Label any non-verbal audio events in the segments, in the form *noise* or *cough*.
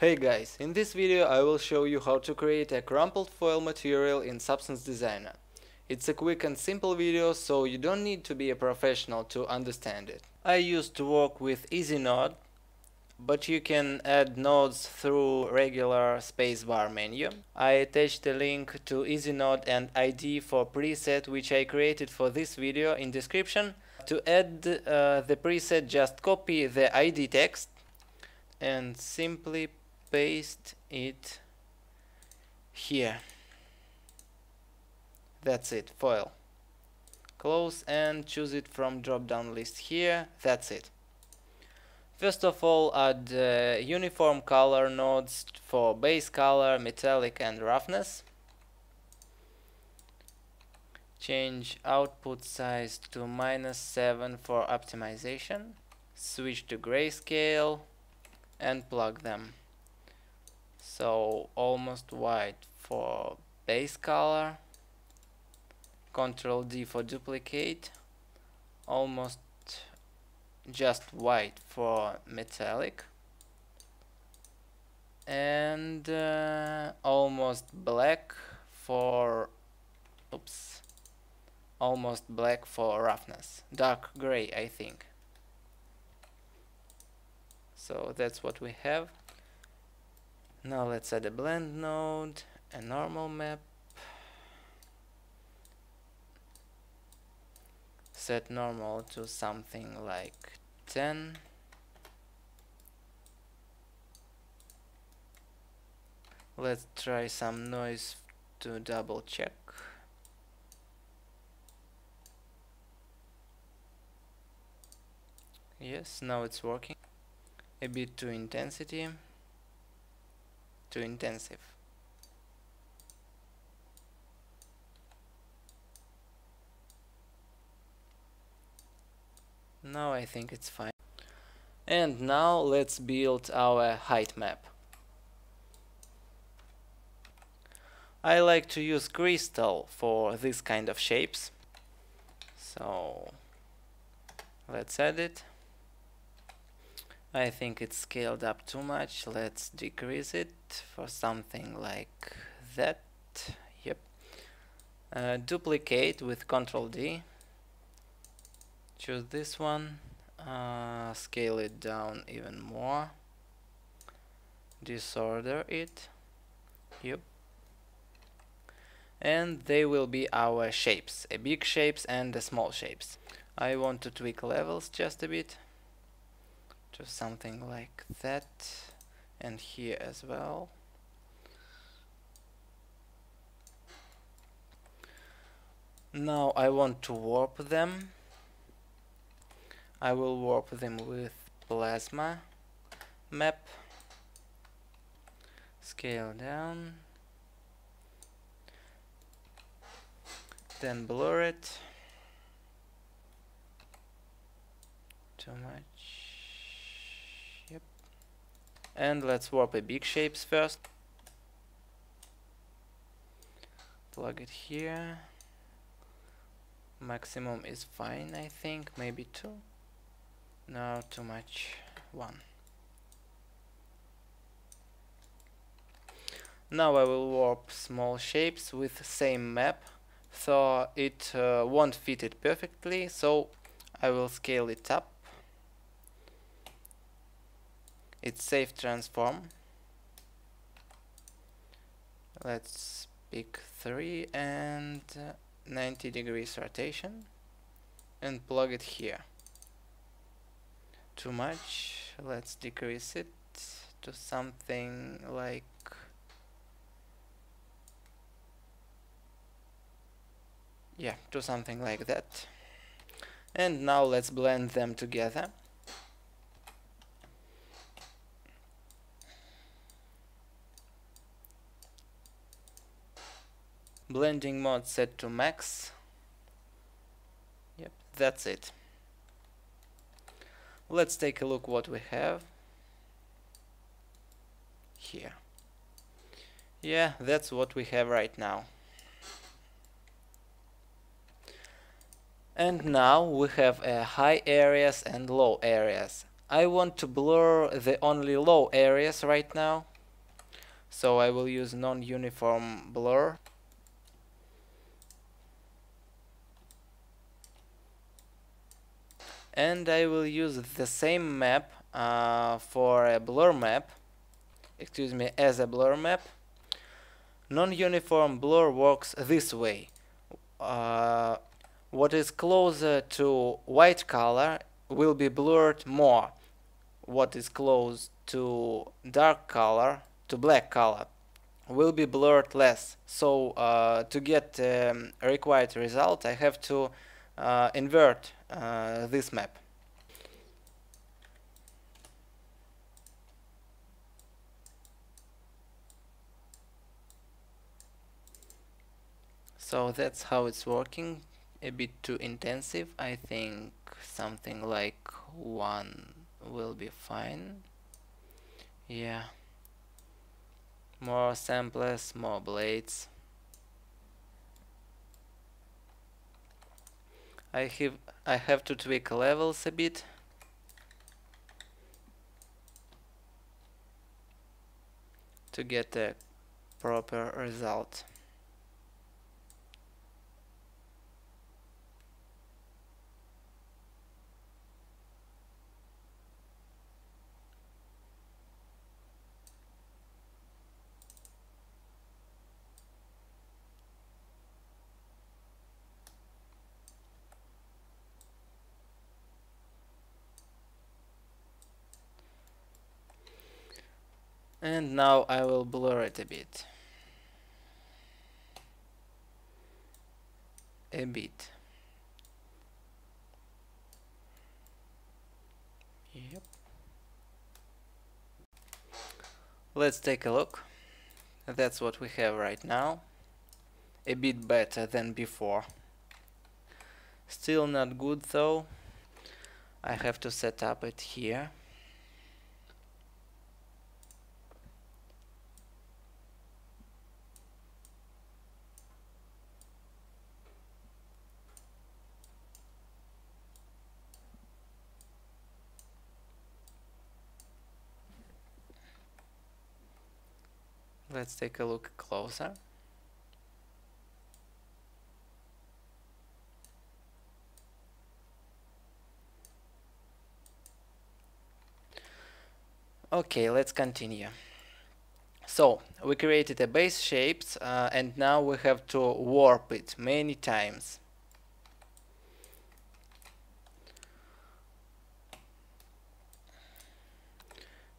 Hey guys, in this video I will show you how to create a crumpled foil material in Substance Designer. It's a quick and simple video so you don't need to be a professional to understand it. I used to work with EasyNode, but you can add nodes through regular spacebar menu. I attached a link to EasyNode and ID for preset which I created for this video in description. To add uh, the preset just copy the ID text and simply paste it here. That's it foil. Close and choose it from drop down list here. That's it. First of all add uh, uniform color nodes for base color metallic and roughness. Change output size to minus 7 for optimization. Switch to grayscale and plug them so almost white for base color control D for duplicate almost just white for metallic and uh, almost black for oops almost black for roughness. Dark gray I think. So that's what we have now let's add a blend node, a normal map, set normal to something like 10. Let's try some noise to double check. Yes, now it's working. A bit to intensity too intensive. Now I think it's fine. And now let's build our height map. I like to use crystal for this kind of shapes. So let's add it. I think it's scaled up too much. Let's decrease it for something like that. Yep. Uh, duplicate with Ctrl D. Choose this one. Uh, scale it down even more. Disorder it. Yep. And they will be our shapes. A big shapes and a small shapes. I want to tweak levels just a bit to something like that and here as well. Now I want to warp them. I will warp them with plasma map. Scale down. Then blur it. Too much and let's warp a big shapes first. Plug it here. Maximum is fine I think. Maybe two. No too much. One. Now I will warp small shapes with same map so it uh, won't fit it perfectly so I will scale it up it's safe transform. Let's pick 3 and uh, 90 degrees rotation and plug it here. Too much. Let's decrease it to something like yeah to something like that. And now let's blend them together blending mode set to max. Yep that's it. Let's take a look what we have here. Yeah that's what we have right now. And now we have uh, high areas and low areas. I want to blur the only low areas right now. So I will use non-uniform blur and I will use the same map uh, for a blur map. Excuse me as a blur map. Non-uniform blur works this way. Uh, what is closer to white color will be blurred more. What is close to dark color to black color will be blurred less. So uh, to get um, required result I have to invert uh, this map. So that's how it's working. A bit too intensive. I think something like one will be fine. Yeah. More samples, more blades I have I have to tweak levels a bit. To get a proper result and now I will blur it a bit. A bit. Yep. Let's take a look. That's what we have right now. A bit better than before. Still not good though. I have to set up it here Let's take a look closer. Okay, let's continue. So, we created a base shapes uh, and now we have to warp it many times.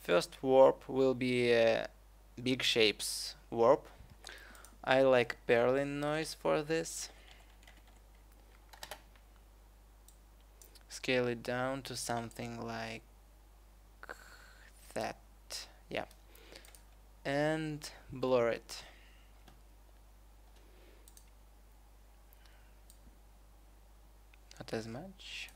First warp will be uh, big shapes warp. I like Perlin noise for this. Scale it down to something like that. Yeah. And blur it. Not as much.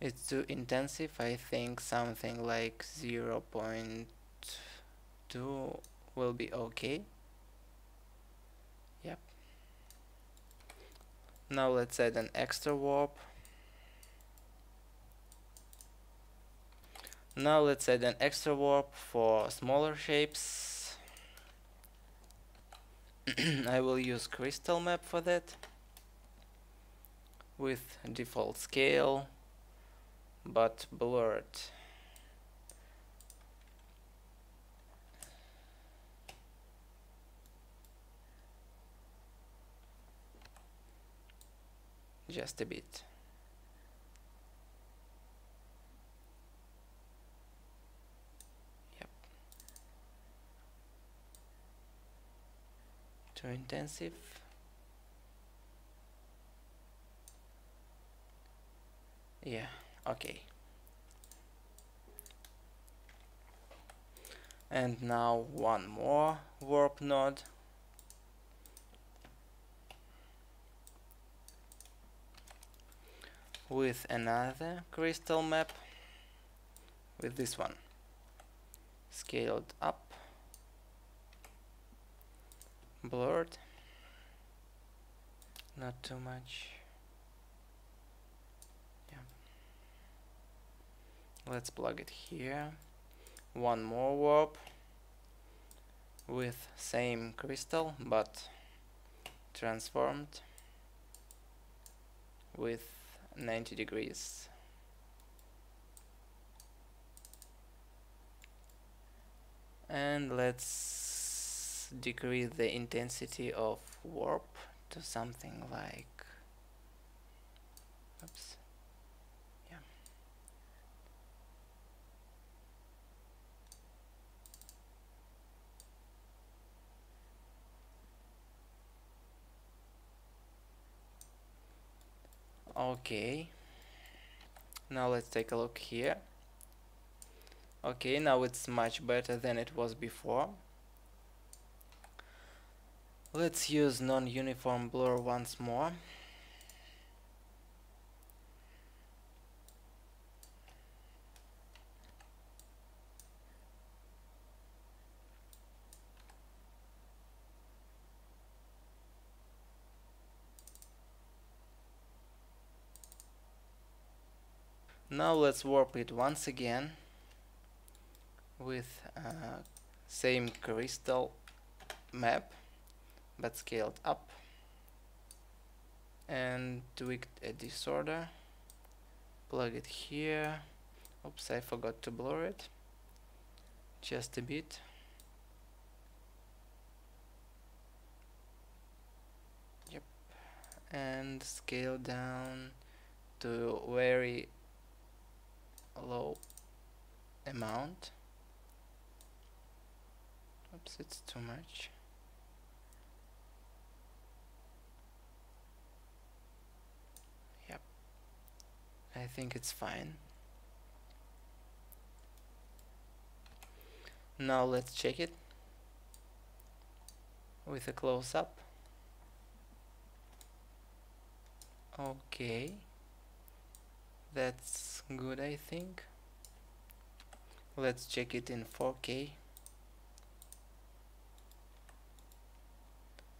It's too intensive I think something like 0 0.2 will be okay. Yep. Now let's add an extra warp. Now let's add an extra warp for smaller shapes. *clears throat* I will use crystal map for that with default scale but blurred. Just a bit. Yep. Too intensive. Yeah okay and now one more warp node. With another crystal map. With this one. Scaled up. Blurred. Not too much let's plug it here. One more warp with same crystal but transformed with 90 degrees. And let's decrease the intensity of warp to something like oops okay. Now let's take a look here. Okay now it's much better than it was before. Let's use non-uniform blur once more now let's warp it once again with uh, same crystal map but scaled up. And tweaked a disorder. Plug it here. Oops I forgot to blur it. Just a bit. Yep. And scale down to very low amount. Oops it's too much. Yep. I think it's fine. Now let's check it with a close-up. Okay that's good I think. Let's check it in 4k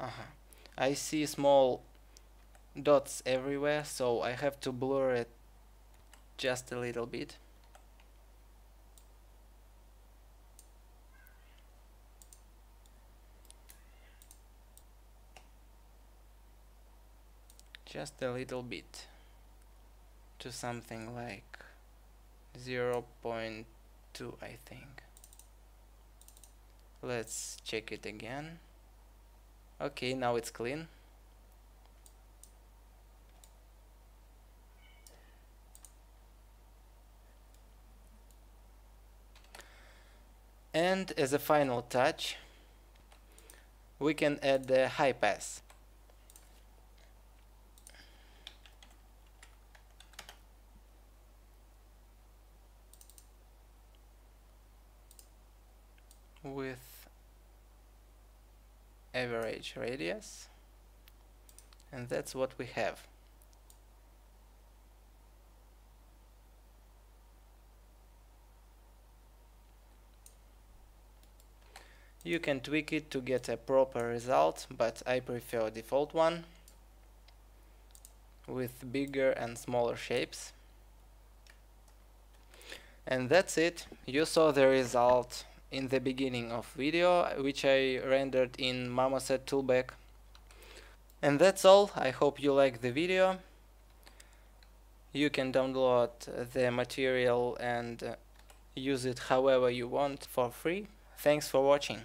uh -huh. I see small dots everywhere so I have to blur it just a little bit. Just a little bit to something like 0 0.2 I think. Let's check it again. Okay now it's clean. And as a final touch we can add the high pass with average radius and that's what we have. You can tweak it to get a proper result but I prefer default one with bigger and smaller shapes. And that's it. You saw the result in the beginning of video which I rendered in Marmoset toolbag. And that's all. I hope you like the video. You can download the material and uh, use it however you want for free. Thanks for watching